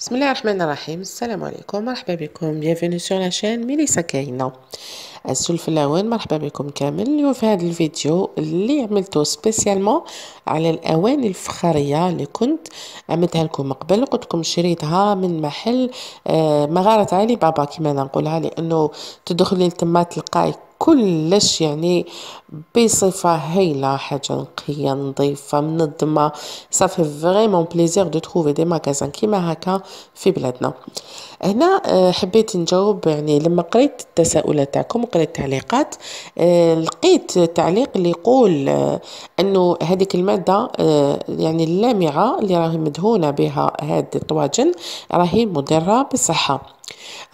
بسم الله الرحمن الرحيم. السلام عليكم. مرحبا بكم. sur la chaîne ميليسا كاينة في الاوان مرحبا بكم كامل. اليوم في هذا الفيديو اللي عملته سبيسيالمون على الأواني الفخاريه اللي كنت عملتها لكم قبل. قلت لكم شريتها من محل آه، مغارة علي بابا كما نقولها لأنه تدخلي لتما تلقاي كلش يعني بصفة هايلة حاجة نقية نظيفة منظمة. ça fait vraiment plaisir de trouver des magasins كيما هكا في بلادنا. هنا آه، حبيت نجاوب يعني لما قريت التساؤلات تاعكم وقريت التعليقات آه، لقيت تعليق اللي يقول آه، إنه هذيك المادة يعني اللامعة اللي راهي مدهونة بها هاد الطواجن راهي مضرة بالصحة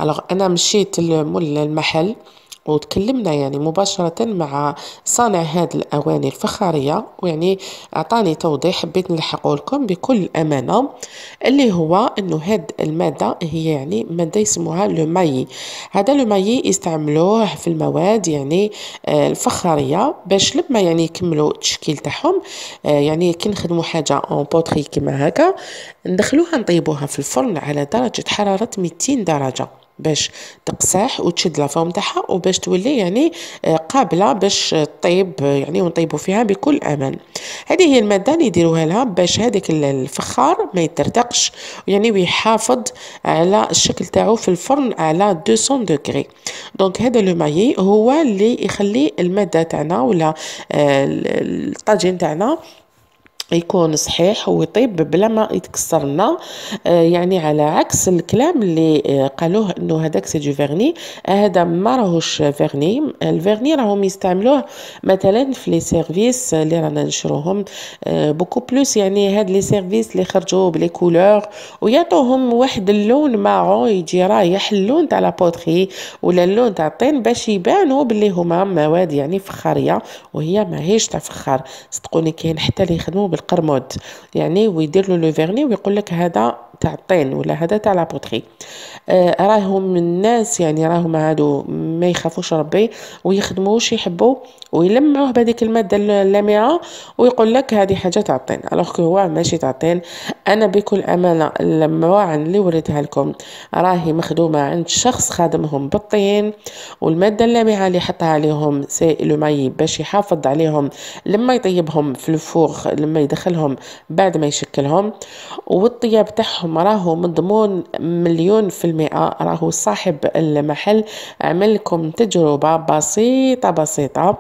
alors أنا مشيت للمحل وتكلمنا يعني مباشرة مع صانع هذه الأواني الفخارية ويعني أعطاني توضيح حبيت نلحقه لكم بكل أمانة اللي هو أنه هاد المادة هي يعني مادة يسموها لو هذا لو يستعملوه في المواد يعني آه، الفخارية باش لما يعني يكملوا التشكيل تاعهم آه، يعني كي نخدموا حاجة en poterie كيما هكا ندخلوها نطيبوها في الفرن على درجة حرارة 200 درجة. باش تقساح وتشد la forme تاعها وباش تولي يعني آه، قابلة باش طيب يعني ونطيبوا فيها بكل أمان. هذه هي المادة اللي يديروها لها باش هذاك الفخار ما يترتقش يعني ويحافظ على الشكل تاعو في الفرن على 200 degrés donc هذا l'émail هو اللي يخلي المادة تاعنا ولا آه، الطاجين تاعنا يكون صحيح ويطيب بلا ما يتكسر لنا آه يعني على عكس الكلام اللي آه قالوه إنه هذاك c'est du vernis. هذا ما راهوش vernis. ال vernis راهم يستعملوه مثلا في les services اللي رانا نشروهم. آه beaucoup plus. يعني هاد les services اللي خرجوا ب les couleurs ويعطوهم واحد اللون marron يجي رايح اللون تاع la poterie ولا اللون تاع الطين باش يبانوا بلي هما مواد يعني فخارية وهي ماهيش تاع فخار. صدقوني كاين حتى اللي يخدموا بالقرمود يعني ويدير له le vernis ويقول لك هذا تاع الطين ولا هذا تاع la poterie آه راهم الناس يعني راهم هادو ما يخافوش ربي ويخدموا واش يحبوا ويلمعوه بهذيك المادة اللامعه ويقول لك هذه حاجة تاع الطين alors هو ماشي تاع الطين أنا بكل أمانة المواعن اللي وريتها لكم راهي مخدومة عند شخص خادمهم بالطين والمادة اللامعه اللي حطها عليهم c'est l'émail باش يحافظ عليهم لما يطيبهم في ال four لما يدخلهم بعد ما يشكلهم. والطياب تاعهم راهو مضمون مليون في المئة راهو صاحب المحل عمل لكم تجربة بسيطة بسيطة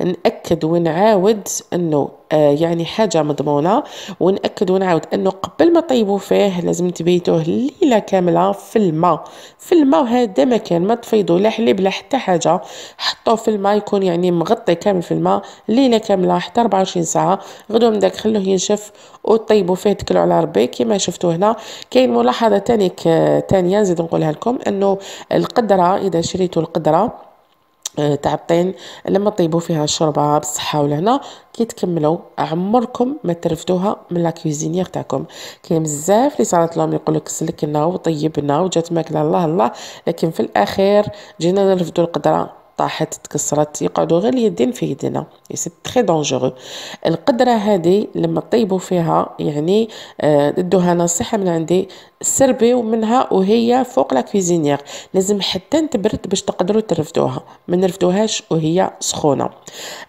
نأكد ونعاود آه، يعني حاجة مضمونة ونأكد ونعاود أنه قبل ما طيبوا فيه لازم تبيتوه ليلة كاملة في الماء. في الماء وهذا مكان ما تفيضوا لا حليب لا حتى حاجة. حطوه في الماء يكون يعني مغطي كامل في الماء ليلة كاملة حتى 24 ساعة. غدوة من داك خلوه ينشف وطيبوا فيه تكلوا على ربي. كما شفتوا هنا كاين ملاحظة تانية تانية نزيد نقولها لكم أنه القدرة إذا شريتوا القدرة آه، تاع الطين لما طيبوا فيها الشوربة بالصحه ولهنا كي تكملوا عمركم ما ترفدوها من لا تاعكم. كاين بزاف اللي صارت لهم يقول لك سلكنا وطيبنا وجات ماكلة الله الله لكن في الأخير جينا نرفدوا القدرة. طاحت تكسرت يقعدوا غير اليدين في يدنا c'est très dangereux القدرة هذه لما طيبوا فيها يعني آه ادوها نصيحه من عندي سربيو منها وهي فوق la cuisinière لازم حتى تبرد باش تقدروا ترفدوها. ما نرفدوهاش وهي سخونة.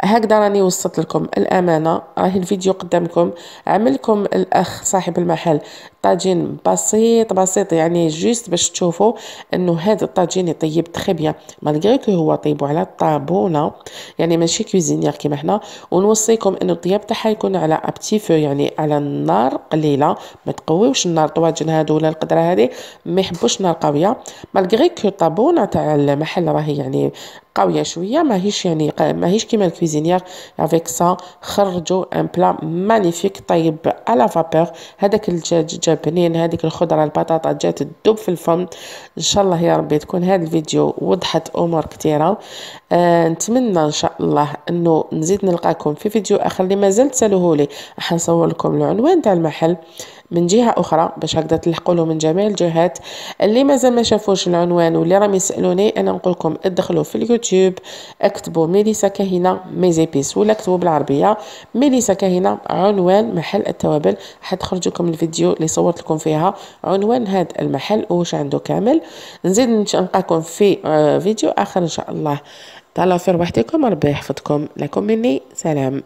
هكذا راني وصلت لكم الأمانة. راهي الفيديو قدامكم. عملكم الأخ صاحب المحل طاجين بسيط بسيط يعني juste باش تشوفوا إنه هذا الطاجين يطيب très bien malgré هو طيبوا على الطابونة. يعني ماشي cuisinière كيما حنا. ونوصيكم إنه الطياب تاعها يكون على à petit feu يعني على النار قليلة. ما تقويوش النار طواجن هادو ولا القدرة هذه ما يحبوش نار قوية. malgré que طابونة تاع المحل راهي يعني قوية شوية ماهيش يعني ماهيش كيما ال cuisinière avec ça خرجوا un plat magnifique طيب على vapeur هذاك الدجاج جا بنين هذيك الخضرة البطاطا جات تذوب في الفم. إن شاء الله يا ربي تكون هذا الفيديو وضحت أمور كثيره آه نتمنى إن شاء الله إنه نزيد نلقاكم في فيديو آخر اللي مازال تسالوه لي راح نصور لكم العنوان تاع المحل. من جهة أخرى باش هكذا تلحقوا له من جميع الجهات. اللي مازال ما شافوش العنوان واللي راهم يسألوني أنا نقول لكم ادخلوا في اليوتيوب اكتبوا ميليسا كاهنة ميزيبيس ولا اكتبوا بالعربية ميليسا كاهنة عنوان محل التوابل. حتخرج لكم الفيديو اللي صورت لكم فيها عنوان هذا المحل واش عنده كامل. نزيد نلقاكم في آه، فيديو آخر إن شاء الله. تهلاو في ربحتكم ربي يحفظكم. لكم مني سلام.